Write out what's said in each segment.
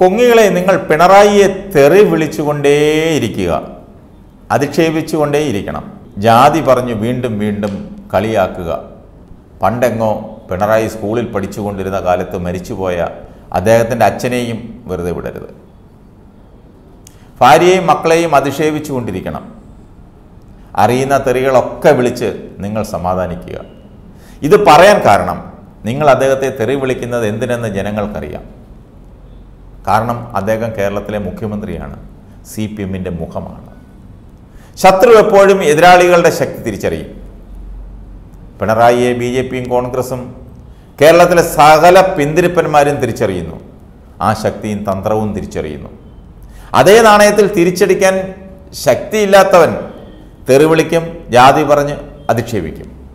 കൊങ്ങികളെ നിങ്ങൾ പിണറായിയെ തെറി വിളിച്ചുകൊണ്ടേയിരിക്കുക. അധിക്ഷേപിച്ചുകൊണ്ടേയിരിക്കണം. ജാതി പറഞ്ഞു വീണ്ടും വീണ്ടും കളിയാക്കുക. പണ്ടെങ്ങോ പിണറായി സ്കൂളിൽ പഠിച്ചുകൊണ്ടിരുന്ന കാലത്ത് മരിച്ചുപോയ അദ്ദേഹത്തിന്റെ അച്ഛനെയും വെറുതെ വിടരുത്. ഭാര്യയെയും മക്കളെയും അധിക്ഷേപിച്ചുകൊണ്ടിരിക്കണം. അറിയുന്ന തെറികളൊക്കെ വിളിച്ച് നിങ്ങൾ സമാധാനിക്കുക. ഇത് പറയാൻ കാരണം നിങ്ങൾ അദ്ദേഹത്തെ തെറി വിളിക്കുന്നത് എന്തിനെന്ന് ജനങ്ങൾക്കറിയാം. കാരണം അദ്ദേഹം കേരളത്തിലെ മുഖ്യമന്ത്രിയാണ്. സി പി എമ്മിന്റെ മുഖമാണ്. ശത്രു എപ്പോഴും എതിരാളികളുടെ ശക്തി തിരിച്ചറിയും. പിണറായിയെ ബി ജെ പിയും കോൺഗ്രസും കേരളത്തിലെ സകല പിന്തിരിപ്പന്മാരും തിരിച്ചറിയുന്നു. ആ ശക്തിയും തന്ത്രവും തിരിച്ചറിയുന്നു. അതേ നാണയത്തിൽ തിരിച്ചടിക്കാൻ ശക്തിയില്ലാത്തവൻ തെറിവിളിക്കും ജാതി പറഞ്ഞ് അധിക്ഷേപിക്കും.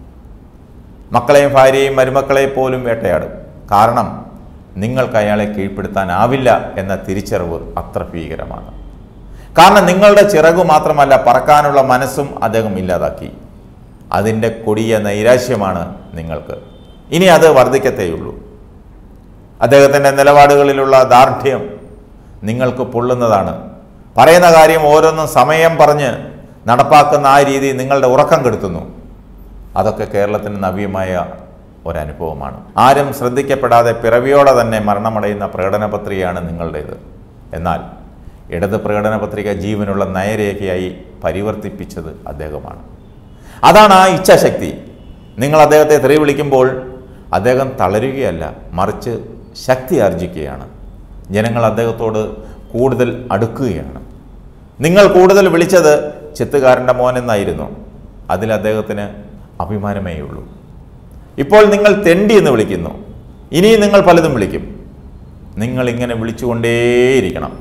മക്കളെയും ഭാര്യയെയും മരുമക്കളെ പോലും വേട്ടയാടും. കാരണം നിങ്ങൾക്ക് അയാളെ കീഴ്പ്പെടുത്താനാവില്ല എന്ന തിരിച്ചറിവ് അത്ര ഭീകരമാണ്. കാരണം നിങ്ങളുടെ ചിറകു മാത്രമല്ല പറക്കാനുള്ള മനസ്സും അദ്ദേഹം ഇല്ലാതാക്കി. അതിന്റെ കൊടിയ നൈരാശ്യമാണ് നിങ്ങൾക്ക്. ഇനി അത് വർദ്ധിക്കത്തേയുള്ളൂ. അദ്ദേഹത്തിന്റെ നിലപാടുകളിലുള്ള ദാർഢ്യം നിങ്ങൾക്ക് പൊള്ളുന്നതാണ്. പറയുന്ന കാര്യം ഓരോന്നും സമയം പറഞ്ഞ് നടപ്പാക്കുന്ന ആ രീതി നിങ്ങളുടെ ഉറക്കം കെടുത്തുന്നു. അതൊക്കെ കേരളത്തിന് നവ്യമായ ഒരനുഭവമാണ്. ആരും ശ്രദ്ധിക്കപ്പെടാതെ പിറവിയോടെ തന്നെ മരണമടയുന്ന പ്രകടന പത്രികയാണ് നിങ്ങളുടേത്. എന്നാൽ ഇടത് പ്രകടന പത്രിക ജീവനുള്ള നയരേഖയായി പരിവർത്തിപ്പിച്ചത് അദ്ദേഹമാണ്. അതാണ് ആ ഇച്ഛാശക്തി. നിങ്ങൾ അദ്ദേഹത്തെ തെറി വിളിക്കുമ്പോൾ അദ്ദേഹം തളരുകയല്ല മറിച്ച് ശക്തി ആർജിക്കുകയാണ്. ജനങ്ങൾ അദ്ദേഹത്തോട് കൂടുതൽ അടുക്കുകയാണ്. നിങ്ങൾ കൂടുതൽ വിളിച്ചത് ചെത്തുകാരന്റെ മോൻ എന്നായിരുന്നു. അതിൽ അദ്ദേഹത്തിന് അഭിമാനമേ ഉള്ളൂ ഇപ്പോൾ നിങ്ങൾ തെണ്ടി എന്ന് വിളിക്കുന്നു. ഇനിയും നിങ്ങൾ പലതും വിളിക്കും. നിങ്ങൾ ഇങ്ങനെ വിളിച്ചുകൊണ്ടേയിരിക്കണം.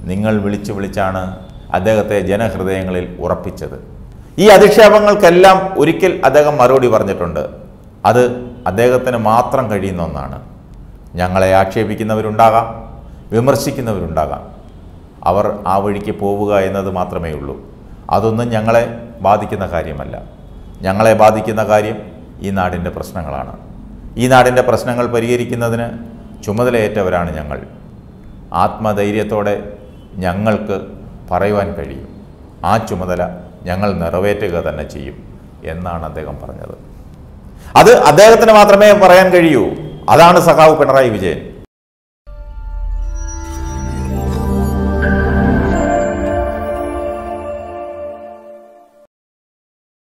നിങ്ങൾ വിളിച്ചു വിളിച്ചാണ് അദ്ദേഹത്തെ ജനഹൃദയങ്ങളിൽ ഉറപ്പിച്ചത്. ഈ അധിക്ഷേപങ്ങൾക്കെല്ലാം ഒരിക്കൽ അദ്ദേഹം മറുപടി പറഞ്ഞിട്ടുണ്ട്. അത് അദ്ദേഹത്തിന് മാത്രം കഴിയുന്ന ഒന്നാണ്. ഞങ്ങളെ ആക്ഷേപിക്കുന്നവരുണ്ടാകാം വിമർശിക്കുന്നവരുണ്ടാകാം. അവർ ആ വഴിക്ക് പോവുക എന്നത് മാത്രമേ ഉള്ളൂ അതൊന്നും ഞങ്ങളെ ബാധിക്കുന്ന കാര്യമല്ല. ഞങ്ങളെ ബാധിക്കുന്ന കാര്യം ഈ നാടിന്റെ പ്രശ്നങ്ങളാണ്. ഈ നാടിന്റെ പ്രശ്നങ്ങൾ പരിഹരിക്കുന്നതിന് ചുമതലയേറ്റവരാണ് ഞങ്ങൾ. ആത്മധൈര്യത്തോടെ ഞങ്ങൾക്ക് പറയുവാൻ കഴിയും. ആ ചുമതല ഞങ്ങൾ നിറവേറ്റുക തന്നെ ചെയ്യും എന്നാണ് അദ്ദേഹം പറഞ്ഞത്. അത് അദ്ദേഹത്തിന് മാത്രമേ പറയാൻ കഴിയൂ. അതാണ് സഖാവ് പിണറായി വിജയൻ.